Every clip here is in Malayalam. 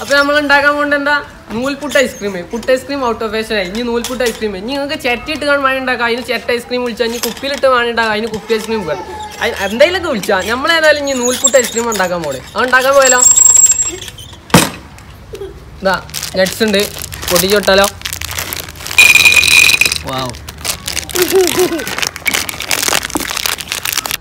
അപ്പൊ നമ്മൾ ഉണ്ടാക്കാൻ പോകേണ്ട എന്താ? Noolputtu ice cream puttu ice cream out of ഫാഷനായി ഇനി നൂൽപുട്ട് ഐസ്ക്രീം ഇനി നിങ്ങൾക്ക് ചെറ്റിട്ട് കാണാൻ വേണ്ടി ഉണ്ടാക്കാം. അതിന് ചെട്ട ഐസ്ക്രീം വിളിച്ചാൽ ഇനി കുപ്പിയിലിട്ട് വേണ്ടി ഉണ്ടാക്കാം. അതിന് കുപ്പി ഐസ്ക്രീം പോകാം എന്തെങ്കിലുമൊക്കെ വിളിച്ചാൽ നമ്മൾ ഏതായാലും ഇനി നൂൽപുട്ട് ഐസ്ക്രീം ഉണ്ടാക്കാൻ പോകണേ അത് ഉണ്ടാക്കാൻ പോയാലോ? ഇതാ നട്ട്സ് ഉണ്ട്. പൊട്ടിച്ച് വിട്ടാലോ? വാവ്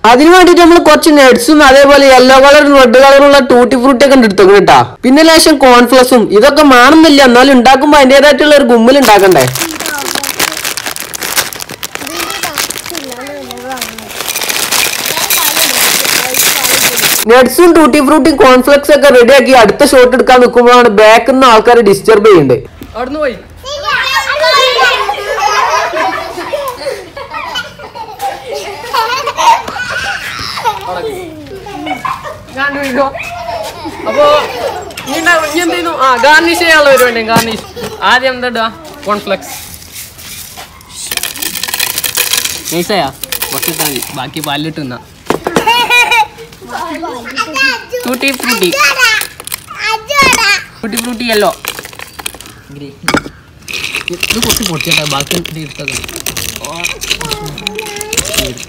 അതിന് വേണ്ടിട്ട് നമ്മൾ കുറച്ച് നെഡ്സും അതേപോലെ യെല്ലോ കളറും റെഡ് കളറുള്ള ടൂട്ടി ഫ്രൂട്ടി ഒക്കെ എടുത്തു കേട്ടാ പിന്നെ ലേശം കോൺഫ്ലക്സും ഇതൊക്കെ മാറുന്നില്ല എന്നാലും ഉണ്ടാക്കുമ്പോ അതിന്റേതായിട്ടുള്ള ഒരു ഗുമ്മിൽ ഉണ്ടാക്കണ്ടേ? നെഡ്സും ടൂട്ടി ഫ്രൂട്ടിയും കോൺഫ്ലക്സ് ഒക്കെ റെഡിയാക്കി അടുത്ത ഷോട്ട് എടുക്കാൻ നിൽക്കുമ്പോഴാണ് ബാക്കിൽ നിന്ന് ആൾക്കാർ ഡിസ്റ്റർബ് ചെയ്യുന്നുണ്ട് ഞാൻ അപ്പോ ഉണ്ടാ- എന്ത് ചെയ്യുന്നു ആ ഗാർണിഷ് ചെയ്യാനുള്ള പരിപാടി ഗാർണിഷ് ആദ്യം എന്താ ഇടുക? കോൺഫ്ലെക്സ് നൈസായാ? കുറച്ചിട്ടാ മതി. ബാക്കി പാലിലിട്ട് തിന്നാ. Tutti frutti tutti frutti yellow ഇത് കുറച്ച് പൊട്ടിയാ ബാക്കി ഇത്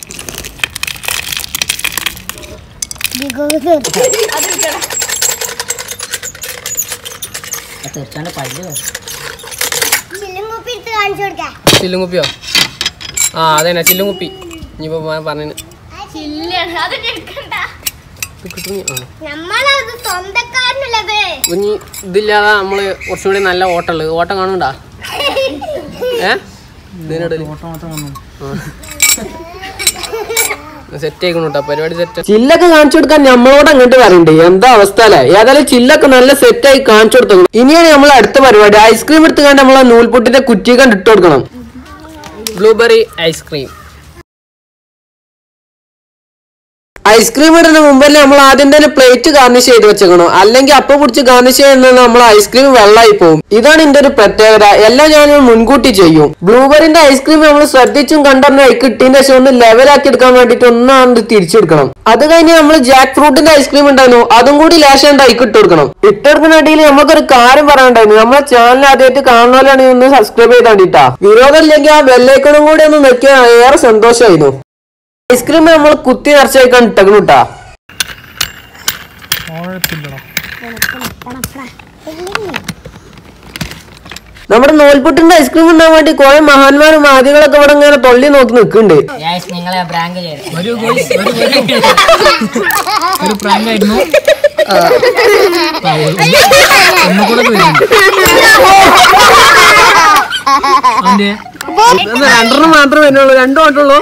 ഇട്ടത് ചില്ലും കുപ്പിയോ ആ അതന്നെ ചില്ലുംകുപ്പി ഇനിയിപ്പോ പറഞ്ഞു ഇനി ഇതില്ലാതെ നമ്മൾ കുറച്ചുകൂടി നല്ല ഓട്ടമുള്ളത്. ഓട്ടം കാണുന്നുണ്ടാ? ഏ? ഇതിനിടയിൽ. സെറ്റ് പരിപാടി സെറ്റ് ചില്ലൊക്കെ കാണിച്ചു കൊടുക്കാൻ നമ്മളോട് അങ്ങോട്ട് പറയണ്ടേ എന്താ അവസ്ഥ അല്ലേ? ഏതായാലും ചില്ലൊക്കെ നല്ല സെറ്റ് ആയി കാണിച്ചു കൊടുത്തു. ഇനിയാണ് നമ്മൾ അടുത്ത പരിപാടി. ഐസ്ക്രീം എടുത്ത് കണ്ട് നമ്മളെ നൂൽപുട്ടിന്റെ കുറ്റി കണ്ടിട്ട് കൊടുക്കണം. ബ്ലൂബെറി ഐസ്ക്രീം ഐസ്ക്രീം ഇടുന്ന മുമ്പല്ലേ നമ്മൾ ആദ്യം തന്നെ പ്ലേറ്റ് ഗാർണിഷ് ചെയ്ത് വെച്ചേക്കണം. അല്ലെങ്കിൽ അപ്പം പിടിച്ച് ഗാർണിഷ് ചെയ്യുന്ന നമ്മൾ ഐസ്ക്രീം വെള്ളമായി പോകും ഇതാണ് ഇതിന്റെ ഒരു പ്രത്യേകത. എല്ലാം ഞാൻ മുൻകൂട്ടി ചെയ്യും. ബ്ലൂബെറിന്റെ ഐസ്ക്രീം നമ്മൾ ശ്രദ്ധിച്ചും കണ്ടറിഞ്ഞ കിട്ടിയതിന്റെ ശേഷം ഒന്ന് ലെവലാക്കി എടുക്കാൻ വേണ്ടിട്ട് ഒന്നാമത് തിരിച്ചെടുക്കണം അത് കഴിഞ്ഞ് നമ്മൾ ജാക്ക് ഫ്രൂട്ടിന്റെ ഐസ്ക്രീം ഉണ്ടായിരുന്നു. അതും കൂടി ലേശം ഇട്ട് കൊടുക്കണം. ഇട്ടെടുക്കുന്ന അടിയിൽ നമുക്കൊരു കാര്യം പറയാനുണ്ടായിരുന്നു. നമ്മളെ ചാനൽ ആദ്യമായിട്ട് കാണുന്നവരാണെങ്കിൽ ഒന്ന് സബ്സ്ക്രൈബ് ചെയ്താണ്ടിട്ടാ. വിരോധം ഇല്ലെങ്കിൽ ആ ബെല്ലൈക്കണും കൂടി ഒന്ന് നോക്കിയാൽ ഏറെ സന്തോഷമായിരുന്നു ഐസ്ക്രീം നമ്മൾ കുത്തി നിറച്ചേക്കാൻ ഇട്ടേക്കണുട്ടാ നമ്മുടെ നോൽപുട്ടിന്റെ ഐസ്ക്രീം ഉണ്ടാൻ വേണ്ടി കുറെ മഹാന്മാരും ആദ്യങ്ങളൊക്കെ ഇവിടെ ഇങ്ങനെ തൊള്ളി നോക്കി നിൽക്കുന്നുണ്ട് നിങ്ങളെ മാത്രമേ ചെയ്തു ഒരു voice, ഒരു ഒരു ഒരു പ്രാങ്ക് ആയിരുന്നു ഒന്നുകൂടെ വരുന്നുണ്ട് അവന്റെ രണ്ടെണ്ണം മാത്രമേ വരുന്നുള്ളൂ രണ്ടു ഓട്ടുള്ളൂ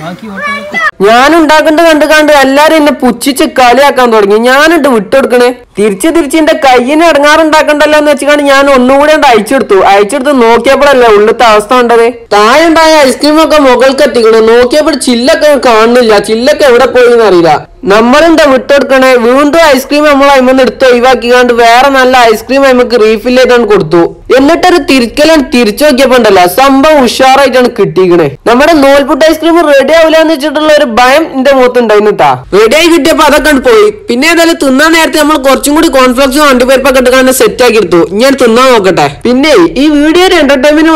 ബാക്കി ഓട്ടം ഞാൻ ഉണ്ടാക്കുന്നത് കണ്ട് കണ്ട് എല്ലാരും എന്നെ പുച്ഛിച്ച് കളിയാക്കാൻ തുടങ്ങി. ഞാനിട്ട് വിട്ടുകൊടുക്കണേ തിരിച്ച് തിരിച്ച് എന്റെ കയ്യിന് ഇടങ്ങാറുണ്ടാക്കണ്ടല്ലോ എന്ന് വെച്ചാണ് ഞാൻ ഒന്നുകൂടെ ഉണ്ട് അയച്ചെടുത്തു. അയച്ചെടുത്ത് നോക്കിയപ്പോഴല്ലേ ഉള്ളത്തെ അവസ്ഥ ഉണ്ടത് താഴെ ഉണ്ടായ ഐസ്ക്രീം ഒക്കെ മുകൾക്ക് എത്തിക്കണം നോക്കിയപ്പോൾ ചില്ലൊക്കെ കാണുന്നില്ല. ചില്ലൊക്കെ എവിടെ പോയി എന്നറിയില്ല നമ്മളെന്താ വിട്ടെടുക്കണേ? വീണ്ടും ഐസ്ക്രീം നമ്മൾ അയിമന്ന് എടുത്ത് ഒഴിവാക്കിക്കാണ്ട് വേറെ നല്ല ഐസ്ക്രീം നമുക്ക് റീഫിൽ ചെയ്താണ് കൊടുത്തു. എന്നിട്ടൊരു തിരിക്കലാണ് തിരിച്ചു നോക്കിയപ്പോ ഉണ്ടല്ലോ സംഭവം ഉഷാറായിട്ടാണ് കിട്ടിയിക്കണേ നമ്മുടെ നൂൽപുട്ട് ഐസ്ക്രീം റെഡി ആവില്ല എന്ന് വെച്ചിട്ടുള്ള ഒരു ഭയം എന്റെ മുഖത്ത് കേട്ടാ റെഡി ആയി കിട്ടിയപ്പോ അതൊക്കെ പോയി. പിന്നെ ഏതായാലും തിന്നാൻ നേരത്തെ നമ്മൾ കുറച്ചും കൂടി കോൺഫ്ലക്സും അണ്ടിപ്പരിപ്പൊക്കെ എടുക്കാൻ സെറ്റ് ആക്കി എടുത്തു. ഞാൻ തിന്നാൻ നോക്കട്ടെ. പിന്നെ ഈ വീഡിയോ ഒരു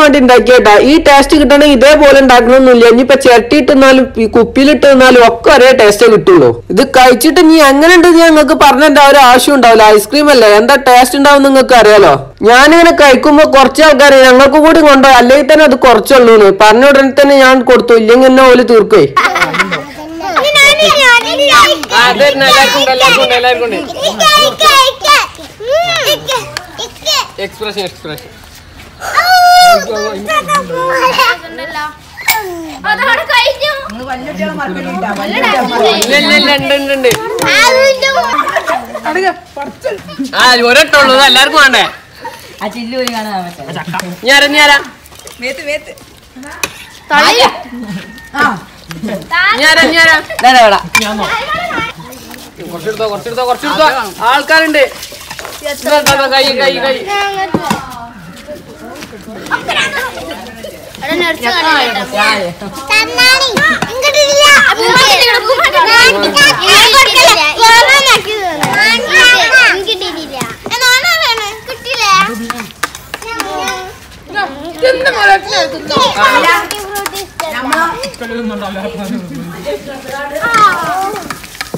വേണ്ടി ഉണ്ടാക്കിയേട്ടാ ഈ ടേസ്റ്റ് കിട്ടണമെങ്കിൽ ഇതേപോലെ ഉണ്ടാക്കണമെന്നില്ല ഇനിയിപ്പോ ചിരട്ടിയിട്ട് തിന്നാലും കുപ്പിയിലിട്ട് തിന്നാലും ഒക്കെ ഒരേ ടേസ്റ്റേ കിട്ടുള്ളൂ. ഇത് കഴിച്ചിട്ട് നീ എങ്ങനെ ഉണ്ട് നിങ്ങൾക്ക് പറഞ്ഞ ഒരു ആവശ്യം ഉണ്ടാവില്ല ഐസ്ക്രീം അല്ലേ എന്താ ടേസ്റ്റ് ഉണ്ടാവും നിങ്ങൾക്ക് അറിയാലോ ഞാനിങ്ങനെ കഴിക്കുമ്പോ കുറച്ച് ആൾക്കാർ ഞങ്ങൾക്ക് കൂടി കൊണ്ടോ അല്ലെങ്കിൽ തന്നെ അത് കുറച്ചുള്ളൂ പറഞ്ഞ ഉടനെ തന്നെ ഞാൻ കൊടുത്തു ഇല്ലെങ്കിൽ എന്നെ ഓൽ തീർക്കേ എക്സ്പ്രഷൻ എക്സ്പ്രഷൻ അതോടെ കഴിഞ്ഞു. ഒരട്ടുള്ളൂ എല്ലാവർക്കും വേണ്ടേ ഞാരാ ഞാരാ ഞാരാ ഞാരാ കുറച്ചെടുത്തോ കുറച്ചെടുത്തോ കുറച്ചെടുത്തോ ആൾക്കാരുണ്ട് കൈ കൈ. കൈ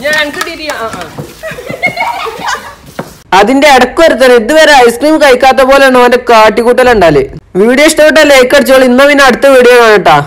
ഞാൻ കിട്ടിയില്ല ആ ആ അതിന്റെ ഇടയ്ക്ക് വരുത്തണം ഇതുവരെ ഐസ്ക്രീം കഴിക്കാത്ത പോലെയാണ് അവന്റെ കാട്ടിക്കൂട്ടലുണ്ടാൽ. വീഡിയോ ഇഷ്ടപ്പെട്ട ലൈക്ക് അടിച്ചോളൂ. ഇന്ന് പിന്നെ അടുത്ത വീഡിയോ കാണട്ടാ